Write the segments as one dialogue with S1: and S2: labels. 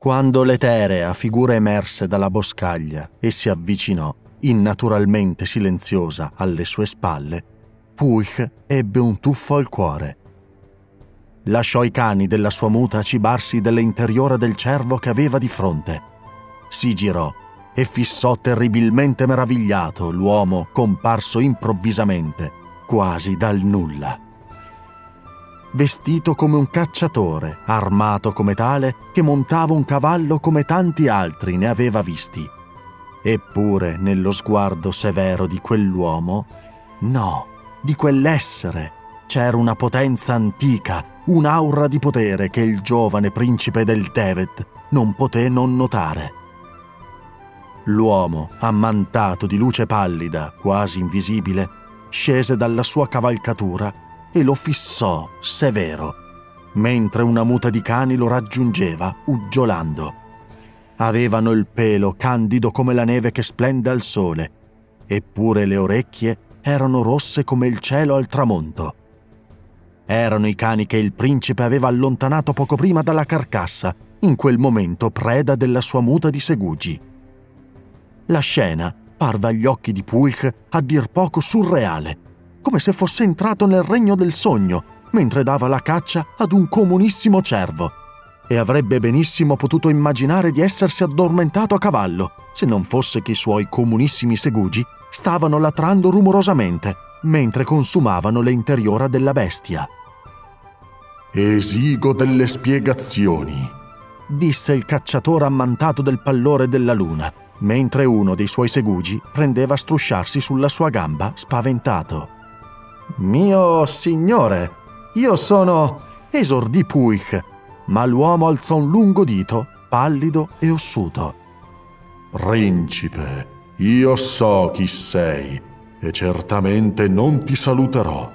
S1: Quando l'eterea figura emerse dalla boscaglia e si avvicinò, innaturalmente silenziosa, alle sue spalle, Puig ebbe un tuffo al cuore. Lasciò i cani della sua muta cibarsi dell'interiore del cervo che aveva di fronte. Si girò e fissò terribilmente meravigliato l'uomo comparso improvvisamente, quasi dal nulla vestito come un cacciatore, armato come tale, che montava un cavallo come tanti altri ne aveva visti. Eppure nello sguardo severo di quell'uomo, no, di quell'essere, c'era una potenza antica, un'aura di potere che il giovane principe del Tevet non poté non notare. L'uomo, ammantato di luce pallida, quasi invisibile, scese dalla sua cavalcatura e lo fissò severo, mentre una muta di cani lo raggiungeva uggiolando. Avevano il pelo candido come la neve che splende al sole, eppure le orecchie erano rosse come il cielo al tramonto. Erano i cani che il principe aveva allontanato poco prima dalla carcassa, in quel momento preda della sua muta di segugi. La scena parve agli occhi di Pulch a dir poco surreale come se fosse entrato nel regno del sogno mentre dava la caccia ad un comunissimo cervo. E avrebbe benissimo potuto immaginare di essersi addormentato a cavallo, se non fosse che i suoi comunissimi segugi stavano latrando rumorosamente mentre consumavano le interiora della bestia.
S2: Esigo delle spiegazioni,
S1: disse il cacciatore ammantato del pallore della luna, mentre uno dei suoi segugi prendeva a strusciarsi sulla sua gamba spaventato.
S3: Mio signore, io sono... esordì Puig, ma l'uomo alzò un lungo dito, pallido e ossuto.
S2: Principe, io so chi sei e certamente non ti saluterò.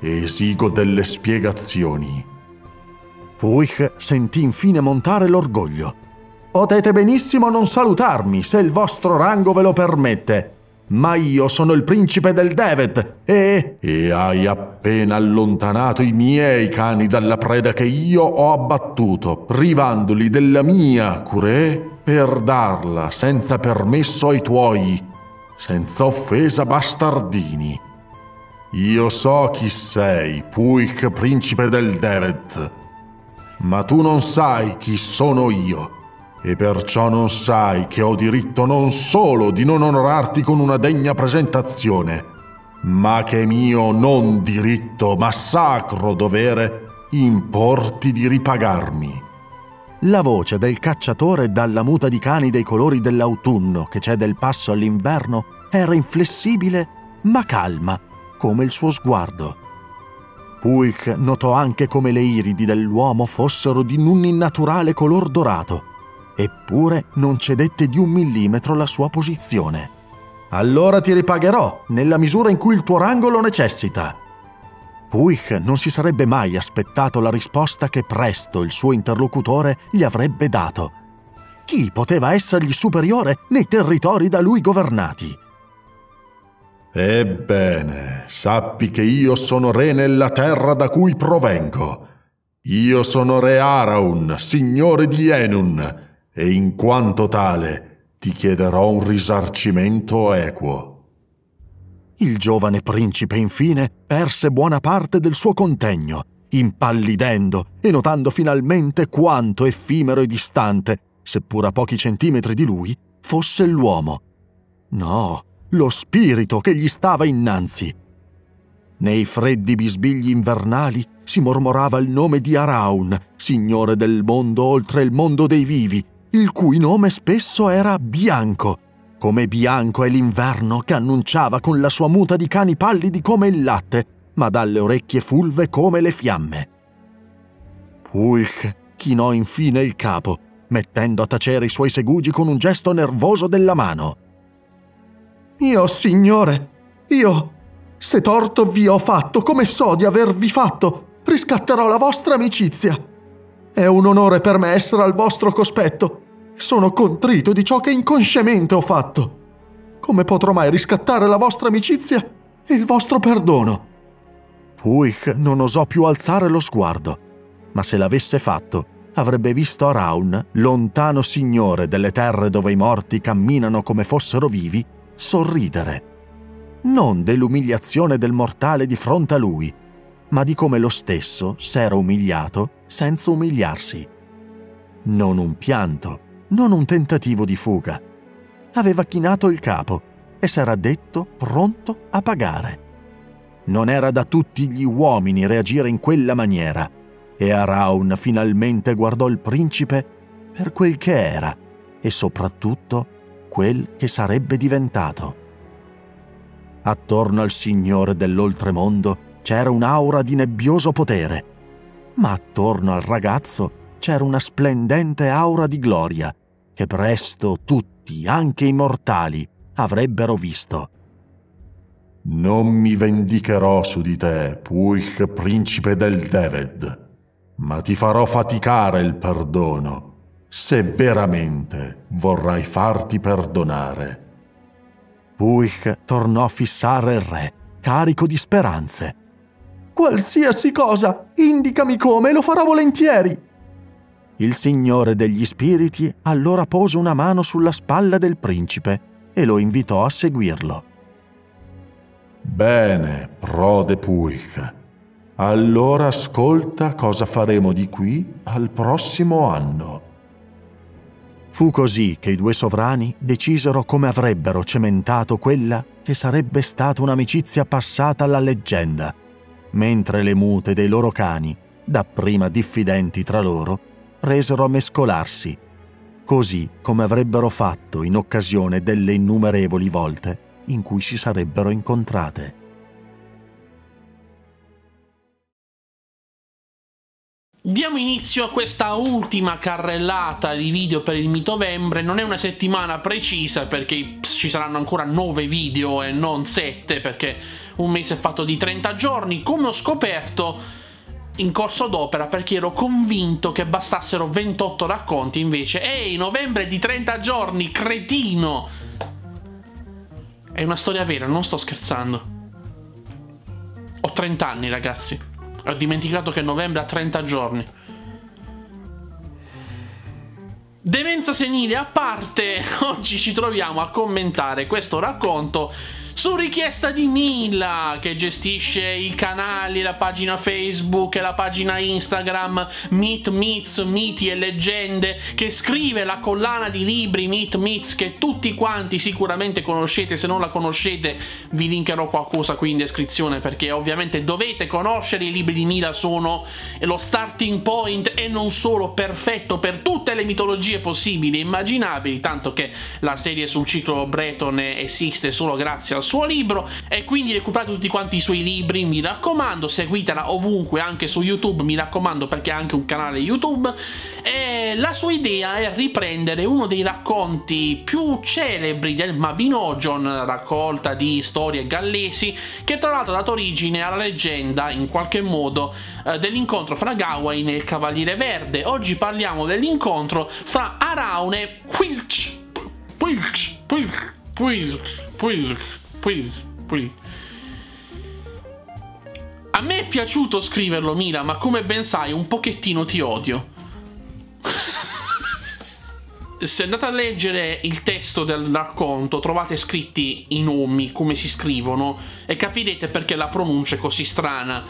S2: Esigo delle spiegazioni.
S1: Puig sentì infine montare l'orgoglio.
S3: Potete benissimo non salutarmi se il vostro rango ve lo permette ma io sono il principe del Devet e...
S2: E hai appena allontanato i miei cani dalla preda che io ho abbattuto, privandoli della mia curé per darla senza permesso ai tuoi, senza offesa bastardini. Io so chi sei, Puig, principe del Devet, ma tu non sai chi sono io e perciò non sai che ho diritto non solo di non onorarti con una degna presentazione, ma che è mio non diritto, ma sacro dovere importi di ripagarmi.
S1: La voce del cacciatore dalla muta di cani dei colori dell'autunno che cede il passo all'inverno era inflessibile ma calma, come il suo sguardo. Puig notò anche come le iridi dell'uomo fossero di un innaturale color dorato eppure non cedette di un millimetro la sua posizione.
S3: Allora ti ripagherò, nella misura in cui il tuo rango lo necessita.
S1: Puig non si sarebbe mai aspettato la risposta che presto il suo interlocutore gli avrebbe dato. Chi poteva essergli superiore nei territori da lui governati?
S2: Ebbene, sappi che io sono re nella terra da cui provengo. Io sono re Araun, signore di Enun, e in quanto tale ti chiederò un risarcimento equo.
S1: Il giovane principe infine perse buona parte del suo contegno, impallidendo e notando finalmente quanto effimero e distante, seppur a pochi centimetri di lui, fosse l'uomo. No, lo spirito che gli stava innanzi. Nei freddi bisbigli invernali si mormorava il nome di Araun, signore del mondo oltre il mondo dei vivi, il cui nome spesso era Bianco, come bianco è l'inverno che annunciava con la sua muta di cani pallidi come il latte, ma dalle orecchie fulve come le fiamme. Pulch chinò infine il capo, mettendo a tacere i suoi segugi con un gesto nervoso della mano.
S3: Io, signore, io, se torto vi ho fatto, come so di avervi fatto, riscatterò la vostra amicizia. È un onore per me essere al vostro cospetto sono contrito di ciò che inconsciamente ho fatto. Come potrò mai riscattare la vostra amicizia e il vostro perdono?
S1: Puig non osò più alzare lo sguardo, ma se l'avesse fatto, avrebbe visto Araun, lontano signore delle terre dove i morti camminano come fossero vivi, sorridere. Non dell'umiliazione del mortale di fronte a lui, ma di come lo stesso s'era umiliato senza umiliarsi. Non un pianto, non un tentativo di fuga. Aveva chinato il capo e s'era detto pronto a pagare. Non era da tutti gli uomini reagire in quella maniera e Araun finalmente guardò il principe per quel che era e soprattutto quel che sarebbe diventato. Attorno al signore dell'oltremondo c'era un'aura di nebbioso potere, ma attorno al ragazzo c'era una splendente aura di gloria che presto tutti, anche i mortali, avrebbero visto.
S2: Non mi vendicherò su di te, Puig, principe del Deved, ma ti farò faticare il perdono, se veramente vorrai farti perdonare.
S1: Puig tornò a fissare il re, carico di speranze.
S3: Qualsiasi cosa, indicami come, lo farò volentieri.
S1: Il signore degli spiriti allora pose una mano sulla spalla del principe e lo invitò a seguirlo.
S2: Bene, prode Puig. Allora ascolta cosa faremo di qui al prossimo anno.
S1: Fu così che i due sovrani decisero come avrebbero cementato quella che sarebbe stata un'amicizia passata alla leggenda, mentre le mute dei loro cani, dapprima diffidenti tra loro, presero a mescolarsi, così come avrebbero fatto in occasione delle innumerevoli volte in cui si sarebbero incontrate.
S4: Diamo inizio a questa ultima carrellata di video per il Mitovembre, non è una settimana precisa perché ci saranno ancora 9 video e non 7 perché un mese è fatto di 30 giorni, come ho scoperto in corso d'opera perché ero convinto che bastassero 28 racconti invece, ehi novembre di 30 giorni, cretino! È una storia vera, non sto scherzando. Ho 30 anni ragazzi. Ho dimenticato che novembre ha 30 giorni. Demenza senile a parte, oggi ci troviamo a commentare questo racconto su richiesta di Mila che gestisce i canali, la pagina Facebook e la pagina Instagram Meet Meets, Miti e Leggende che scrive la collana di libri Meet Meets che tutti quanti sicuramente conoscete se non la conoscete vi linkerò qualcosa qui in descrizione perché ovviamente dovete conoscere i libri di Mila sono lo starting point e non solo perfetto per tutte le mitologie possibili e immaginabili tanto che la serie sul ciclo Breton esiste solo grazie al suo libro e quindi recuperate tutti quanti i suoi libri, mi raccomando, seguitela ovunque, anche su YouTube, mi raccomando perché ha anche un canale YouTube e la sua idea è riprendere uno dei racconti più celebri del Mabinogion, raccolta di storie gallesi, che tra l'altro ha dato origine alla leggenda, in qualche modo, eh, dell'incontro fra Gawain e il Cavaliere Verde. Oggi parliamo dell'incontro fra Araun e Quilch. Quilch, Quilch, Quilch, Quilch. Poi, poi... A me è piaciuto scriverlo, Mira, ma come ben sai, un pochettino ti odio. Se andate a leggere il testo del racconto, trovate scritti i nomi, come si scrivono, e capirete perché la pronuncia è così strana.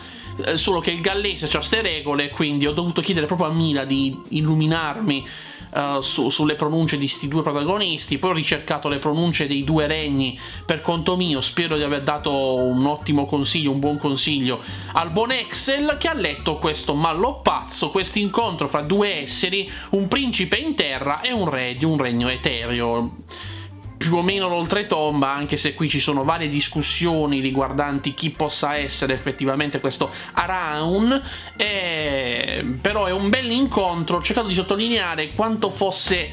S4: Eh, solo che il gallese ha queste regole, quindi ho dovuto chiedere proprio a Mila di illuminarmi uh, su, sulle pronunce di questi due protagonisti, poi ho ricercato le pronunce dei due regni. Per conto mio, spero di aver dato un ottimo consiglio, un buon consiglio al buon Excel che ha letto questo mallopazzo, questo incontro fra due esseri, un principe in terra e un re di un regno etereo più o meno l'oltretomba, anche se qui ci sono varie discussioni riguardanti chi possa essere effettivamente questo Araun, e... però è un bel incontro, ho cercato di sottolineare quanto fosse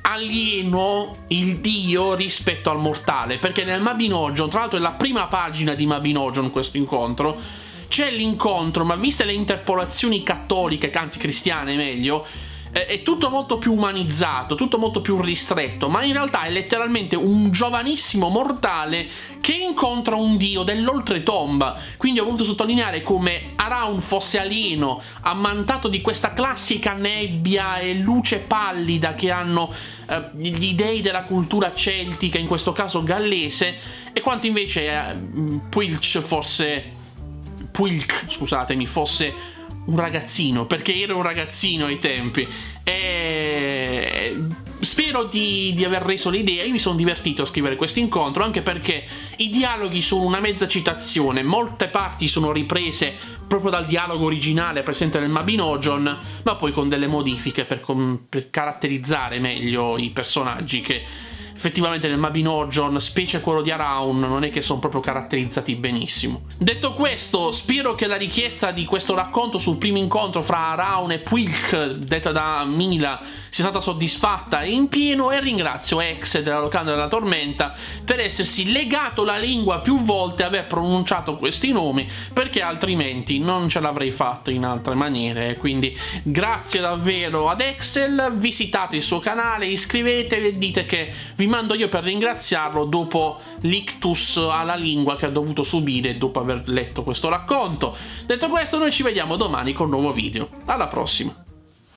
S4: alieno il dio rispetto al mortale, perché nel Mabinogion, tra l'altro è la prima pagina di Mabinogion questo incontro, c'è l'incontro, ma viste le interpolazioni cattoliche, anzi cristiane meglio, è tutto molto più umanizzato, tutto molto più ristretto, ma in realtà è letteralmente un giovanissimo mortale che incontra un dio dell'oltretomba. Quindi ho voluto sottolineare come Araun fosse alieno, ammantato di questa classica nebbia e luce pallida che hanno eh, gli dei della cultura celtica, in questo caso gallese, e quanto invece eh, Puilch fosse... Puilch, scusatemi, fosse un ragazzino, perché ero un ragazzino ai tempi. E spero di, di, aver reso l'idea. Io mi sono divertito a scrivere questo incontro, anche perché i dialoghi sono una mezza citazione, molte parti sono riprese proprio dal dialogo originale presente nel Mabinogion, ma poi con delle modifiche per, per caratterizzare meglio i personaggi che effettivamente nel Mabinogion, specie quello di Araun, non è che sono proprio caratterizzati benissimo. Detto questo, spero che la richiesta di questo racconto sul primo incontro fra Araun e Puilk, detta da Mila, sia stata soddisfatta in pieno e ringrazio Ex della Locanda della Tormenta per essersi legato la lingua più volte e aver pronunciato questi nomi, perché altrimenti non ce l'avrei fatto in altre maniere. Quindi grazie davvero ad Excel, visitate il suo canale, iscrivetevi e dite che vi mando io per ringraziarlo dopo l'ictus alla lingua che ha dovuto subire dopo aver letto questo racconto. Detto questo, noi ci vediamo domani con un nuovo video. Alla prossima!